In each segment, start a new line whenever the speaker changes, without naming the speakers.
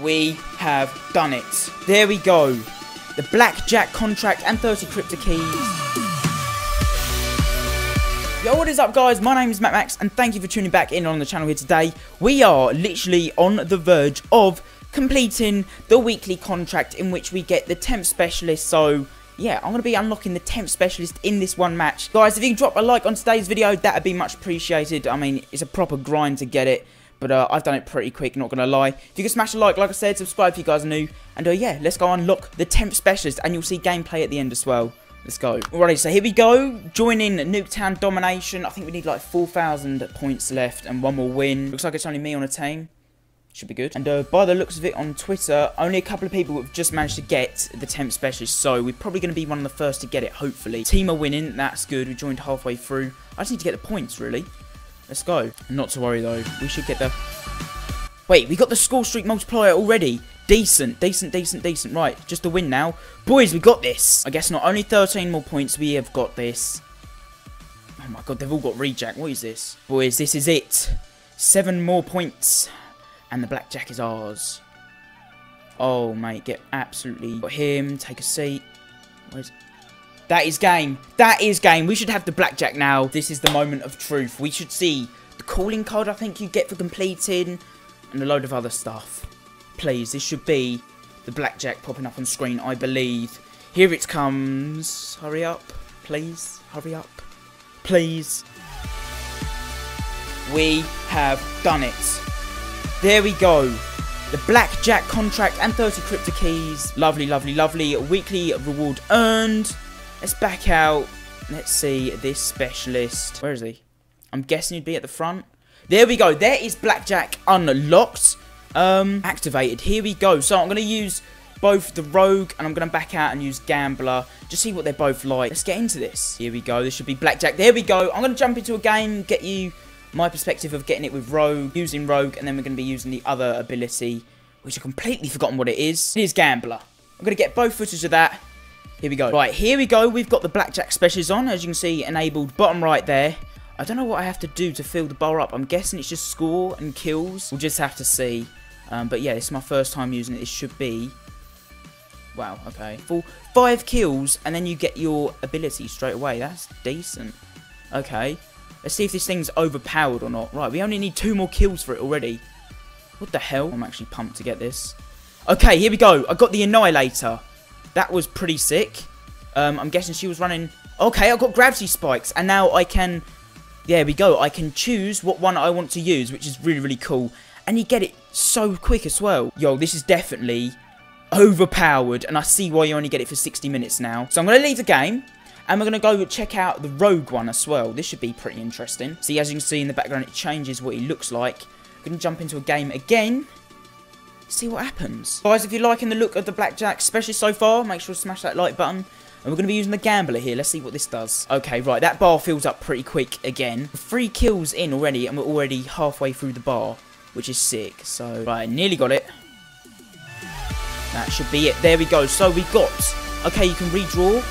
we have done it. There we go. The Blackjack contract and 30 crypto keys. Yo, what is up guys? My name is MacMacs and thank you for tuning back in on the channel here today. We are literally on the verge of completing the weekly contract in which we get the temp specialist. So yeah, I'm going to be unlocking the temp specialist in this one match. Guys, if you can drop a like on today's video, that would be much appreciated. I mean, it's a proper grind to get it. But uh, I've done it pretty quick, not going to lie. If you can smash a like, like I said, subscribe if you guys are new. And uh, yeah, let's go unlock the temp specialist. And you'll see gameplay at the end as well. Let's go. Alrighty, so here we go. Joining Nuketown Domination. I think we need like 4,000 points left and one more win. Looks like it's only me on a team. Should be good. And uh, by the looks of it on Twitter, only a couple of people have just managed to get the temp specialist. So we're probably going to be one of the first to get it, hopefully. Team are winning. That's good. We joined halfway through. I just need to get the points, really. Let's go. Not to worry, though. We should get the... Wait, we got the score streak multiplier already. Decent, decent, decent, decent. Right, just a win now. Boys, we got this. I guess not only 13 more points, we have got this. Oh my god, they've all got rejack. What is this? Boys, this is it. Seven more points. And the blackjack is ours. Oh, mate, get absolutely... Got him, take a seat. Where's... That is game. That is game. We should have the blackjack now. This is the moment of truth. We should see the calling card I think you get for completing and a load of other stuff please. This should be the blackjack popping up on screen, I believe. Here it comes. Hurry up, please. Hurry up, please. We have done it. There we go. The blackjack contract and 30 crypto keys. Lovely, lovely, lovely. Weekly reward earned. Let's back out. Let's see this specialist. Where is he? I'm guessing he'd be at the front. There we go. There is blackjack unlocked um, activated. Here we go. So I'm going to use both the Rogue and I'm going to back out and use Gambler. Just see what they're both like. Let's get into this. Here we go. This should be Blackjack. There we go. I'm going to jump into a game, get you my perspective of getting it with Rogue, using Rogue, and then we're going to be using the other ability, which I've completely forgotten what it is. It is Gambler. I'm going to get both footage of that. Here we go. Right, here we go. We've got the Blackjack specials on, as you can see, enabled bottom right there. I don't know what I have to do to fill the bar up. I'm guessing it's just score and kills. We'll just have to see. Um, but yeah, this is my first time using it. It should be... Wow, okay. For five kills, and then you get your ability straight away. That's decent. Okay. Let's see if this thing's overpowered or not. Right, we only need two more kills for it already. What the hell? I'm actually pumped to get this. Okay, here we go. I got the Annihilator. That was pretty sick. Um, I'm guessing she was running... Okay, I've got gravity spikes. And now I can... There we go. I can choose what one I want to use, which is really, really cool and you get it so quick as well. Yo, this is definitely overpowered, and I see why you only get it for 60 minutes now. So I'm going to leave the game, and we're going to go check out the Rogue one as well. This should be pretty interesting. See, as you can see in the background, it changes what he looks like. Going to jump into a game again. See what happens. Guys, if you're liking the look of the Blackjack, especially so far, make sure to smash that like button. And we're going to be using the Gambler here. Let's see what this does. Okay, right. That bar fills up pretty quick again. Three kills in already, and we're already halfway through the bar which is sick. So, right, nearly got it. That should be it. There we go. So we got, okay, you can redraw.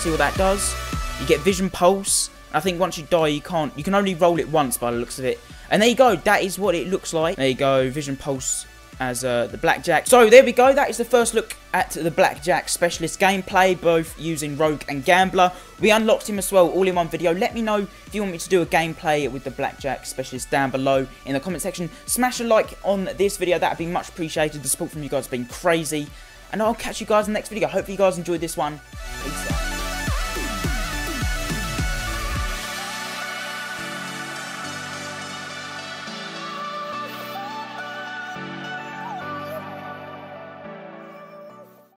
See what that does. You get Vision Pulse. I think once you die, you can't, you can only roll it once by the looks of it. And there you go. That is what it looks like. There you go. Vision Pulse as uh, the Blackjack. So there we go, that is the first look at the Blackjack Specialist gameplay, both using Rogue and Gambler. We unlocked him as well, all in one video. Let me know if you want me to do a gameplay with the Blackjack Specialist down below in the comment section. Smash a like on this video, that would be much appreciated. The support from you guys has been crazy. And I'll catch you guys in the next video. Hopefully you guys enjoyed this one. Peace out.